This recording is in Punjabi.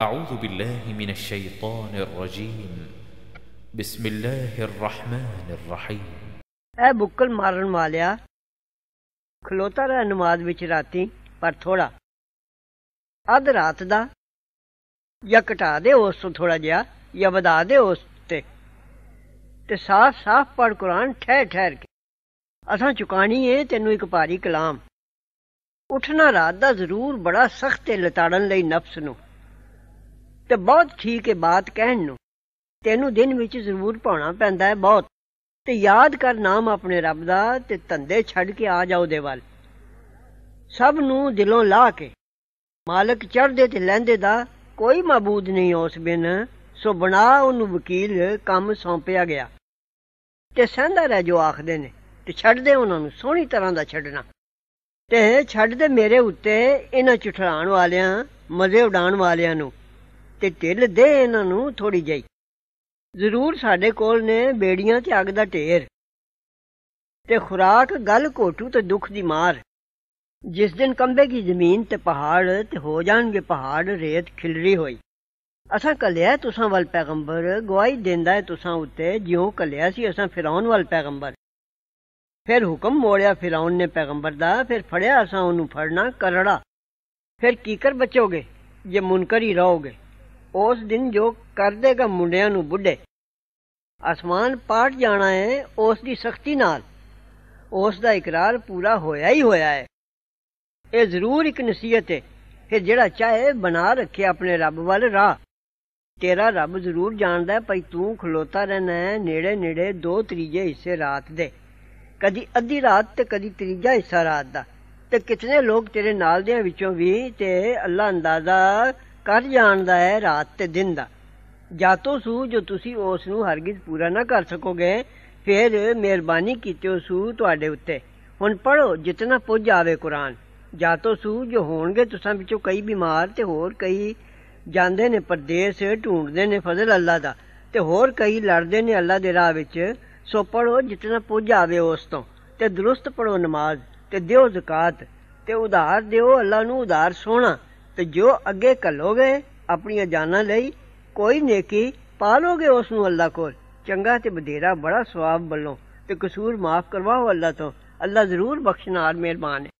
أعوذ بالله من الشيطان الرجيم بسم الله الرحمن الرحيم ਐ ਬੁੱਕਲ ਮਾਰਨ ਵਾਲਿਆ ਖਲੋਤਾ ਰਹਿ ਨਮਾਜ਼ ਵਿੱਚ ਰਾਤੀ ਪਰ ਥੋੜਾ ਅੱਧ ਰਾਤ ਦਾ ਜਾਂ ਘਟਾ ਦੇ ਉਸ ਤੋਂ ਥੋੜਾ ਜਿਹਾ ਜਾਂ ਵਧਾ ਦੇ ਉਸ ਤੇ ਤੇ ਸਾਫ਼ ਸਾਫ਼ ਪੜ ਕੁਰਾਨ ਠਹਿਰ ਠਹਿਰ ਕੇ ਅਸਾਂ ਚੁਕਾਣੀ ਏ ਤੈਨੂੰ ਇੱਕ ਭਾਰੀ ਕਲਾਮ ਉੱਠਣਾ ਰਾਤ ਦਾ ਜ਼ਰੂਰ ਬੜਾ ਸਖਤ ਤੇ ਲਤਾੜਨ ਲਈ ਨਫਸ ਨੂੰ ਤੇ ਬਹੁਤ ਠੀਕ ਹੈ ਬਾਤ ਕਹਿਣ ਨੂੰ। ਤੈਨੂੰ ਦਿਨ ਵਿੱਚ ਜ਼ਰੂਰ ਪਾਉਣਾ ਪੈਂਦਾ ਹੈ ਬਹੁਤ। ਤੇ ਯਾਦ ਕਰ ਨਾਮ ਆਪਣੇ ਰੱਬ ਦਾ ਤੇ ਧੰਦੇ ਛੱਡ ਕੇ ਆ ਜਾ ਉਹਦੇ ਵੱਲ। ਸਭ ਨੂੰ ਦਿਲੋਂ ਲਾ ਕੇ। ਮਾਲਕ ਚੜਦੇ ਤੇ ਲੈਂਦੇ ਦਾ ਕੋਈ ਮਾਬੂਦ ਨਹੀਂ ਉਸ ਬਿਨ। ਸੋ ਬਣਾ ਉਹਨੂੰ ਵਕੀਲ ਕੰਮ ਸੌਂਪਿਆ ਗਿਆ। ਤੇ ਸਹਿੰਦਾ ਰਹਿ ਜੋ ਆਖਦੇ ਨੇ। ਤੇ ਛੱਡਦੇ ਉਹਨਾਂ ਨੂੰ ਸੋਹਣੀ ਤਰ੍ਹਾਂ ਦਾ ਛੱਡਣਾ। ਤੇ ਛੱਡਦੇ ਮੇਰੇ ਉੱਤੇ ਇਹਨਾਂ ਚੁਠਲਾਣ ਵਾਲਿਆਂ, ਮਜ਼ੇ ਉਡਾਣ ਵਾਲਿਆਂ ਨੂੰ। ਤੇ ਢਿੱਲ ਦੇ ਇਹਨਾਂ ਨੂੰ ਥੋੜੀ ਜਿਹੀ। ਜ਼ਰੂਰ ਸਾਡੇ ਕੋਲ ਨੇ ਬੇੜੀਆਂ ਤੇ ਅੱਗ ਦਾ ਢੇਰ। ਤੇ ਖੁਰਾਕ, ਗਲ, ਘੋਟੂ ਤੇ ਦੁੱਖ ਦੀ ਮਾਰ। ਜਿਸ ਦਿਨ ਕੰਬੇਗੀ ਜ਼ਮੀਨ ਤੇ ਪਹਾੜ ਤੇ ਹੋ ਜਾਣਗੇ ਪਹਾੜ, ਰੇਤ ਖਿਲਰੀ ਹੋਈ। ਅਸਾਂ ਕਲਿਆ ਤੁਸਾਂ ਵੱਲ ਪੈਗੰਬਰ, ਗਵਾਹੀ ਦਿੰਦਾ ਹੈ ਤੁਸਾਂ ਉੱਤੇ, ਜਿਉਂ ਕਲਿਆ ਸੀ ਅਸਾਂ ਫਿਰੌਨ ਵੱਲ ਪੈਗੰਬਰ। ਫਿਰ ਹੁਕਮ ਮੋੜਿਆ ਫਿਰੌਨ ਨੇ ਪੈਗੰਬਰ ਦਾ, ਫਿਰ ਫੜਿਆ ਅਸਾਂ ਉਹਨੂੰ ਫੜਨਾ, ਕਰੜਾ। ਫਿਰ ਕੀ ਕਰ ਬਚੋਗੇ? ਜੇ ਮੁਨਕਰ ਹੀ ਰਹੋਗੇ। ਉਸ ਦਿਨ ਜੋ ਕਰ ਦੇਗਾ ਮੁੰਡਿਆਂ ਨੂੰ ਬੁੱਢੇ। ਅਸਮਾਨ ਪਾਟ ਜਾਣਾ ਹੈ ਉਸ ਦੀ ਸਖਤੀ ਨਾਲ। ਉਸ ਦਾ ਇਕਰਾਰ ਪੂਰਾ ਹੋਇਆ ਹੀ ਹੋਇਆ ਹੈ ਇਹ ਜ਼ਰੂਰ ਇੱਕ ਨਸੀਹਤ ਹੈ ਕਿ ਜਿਹੜਾ ਚਾਹੇ ਬਣਾ ਰੱਖੇ ਆਪਣੇ ਰੱਬ ਵੱਲ ਰਾਹ। ਤੇਰਾ ਰੱਬ ਜ਼ਰੂਰ ਜਾਣਦਾ ਭਈ ਤੂੰ ਖਲੋਤਾ ਰਹਿਣਾ ਹੈ ਨੇੜੇ ਨੇੜੇ ਦੋ ਤੀਜੇ ਹਿੱਸੇ ਰਾਤ ਦੇ। ਕਦੀ ਅੱਧੀ ਰਾਤ ਤੇ ਕਦੀ ਤੀਜਾ ਹਿੱਸਾ ਰਾਤ ਦਾ। ਤੇ ਕਿਤਨੇ ਲੋਕ ਤੇਰੇ ਨਾਲ ਦੇ ਵਿੱਚੋਂ ਵੀ ਤੇ ਅੱਲਾ ਅੰਦਾਜ਼ਾ ਕਰ ਜਾਣਦਾ ਹੈ ਰਾਤ ਤੇ ਦਿਨ ਦਾ। ਜਾਤੋ ਸੂ ਜੋ ਤੁਸੀਂ ਉਸ ਨੂੰ ਹਰਗਿਜ਼ ਪੂਰਾ ਨਾ ਕਰ ਸਕੋਗੇ, ਫਿਰ ਮਿਹਰਬਾਨੀ ਕੀਤਿਓ ਸੂ ਤੁਹਾਡੇ ਉੱਤੇ। ਹੁਣ ਪੜੋ ਜਿਤਨਾ ਪੁੱਜ ਆਵੇ ਕੁਰਾਨ। ਜਾਤੋ ਸੂ ਜੋ ਹੋਣਗੇ, ਤੁਸਾਂ ਵਿੱਚੋਂ ਕਈ ਬਿਮਾਰ ਤੇ ਹੋਰ ਕਈ ਜਾਂਦੇ ਨੇ, ਪਰਦੇਸ ਢੂੰਡਦੇ ਨੇ ਫਜ਼ਲ ਅੱਲਾ ਦਾ ਤੇ ਹੋਰ ਕਈ ਲੜਦੇ ਨੇ ਅੱਲਾ ਦੇ ਰਾਹ ਵਿੱਚ। ਸੋ ਪੜੋ ਜਿਤਨਾ ਪੁੱਜ ਆਵੇ ਉਸ ਤੋਂ। ਤੇ ਦਰੁਸਤ ਪੜੋ ਨਮਾਜ਼ ਤੇ ਦਿਓ ਜ਼ਕਾਤ ਤੇ ਉਧਾਰ ਦਿਓ ਅੱਲਾ ਨੂੰ ਉਧਾਰ ਸੋਣਾ ਤੇ ਜੋ ਅੱਗੇ ਕੱਲੋਗੇ ਆਪਣੀਆਂ ਜਾਨਾਂ ਲਈ ਕੋਈ ਨੇਕੀ ਪਾਲੋਗੇ ਉਸ ਨੂੰ ਅੱਲਾ ਕੋਲ। ਚੰਗਾ ਤੇ ਬਧੇਰਾ ਬੜਾ ਸਵਾਬ ਵੱਲੋਂ ਤੇ ਕਸੂਰ ਮਾਫ ਕਰਵਾਓ ਅੱਲਾ ਤੋਂ। ਅੱਲਾ ਜ਼ਰੂਰ ਬਖਸ਼ਨਾਰ ਮਿਹਰਬਾਨ। ਹੈ